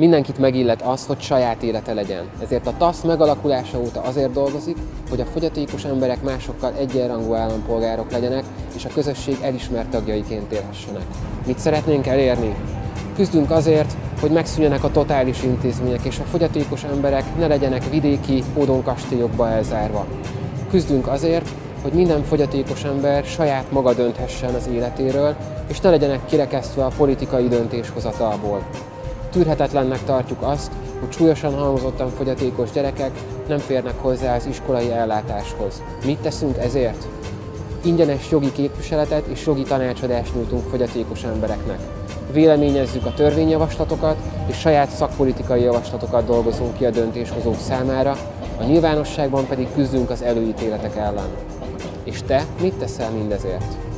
Mindenkit megillet az, hogy saját élete legyen. Ezért a TASZ megalakulása óta azért dolgozik, hogy a fogyatékos emberek másokkal egyenrangú állampolgárok legyenek, és a közösség elismert tagjaiként élhessenek. Mit szeretnénk elérni? Küzdünk azért, hogy megszűnjenek a totális intézmények, és a fogyatékos emberek ne legyenek vidéki ódonkastélyokba elzárva. Küzdünk azért, hogy minden fogyatékos ember saját maga dönthessen az életéről, és ne legyenek kirekesztve a politikai döntéshozatalból. Tűrhetetlennek tartjuk azt, hogy súlyosan halmozottan fogyatékos gyerekek nem férnek hozzá az iskolai ellátáshoz. Mit teszünk ezért? Ingyenes jogi képviseletet és jogi tanácsadást nyújtunk fogyatékos embereknek. Véleményezzük a törvényjavaslatokat és saját szakpolitikai javaslatokat dolgozunk ki a döntéshozók számára, a nyilvánosságban pedig küzdünk az előítéletek ellen. És te mit teszel mindezért?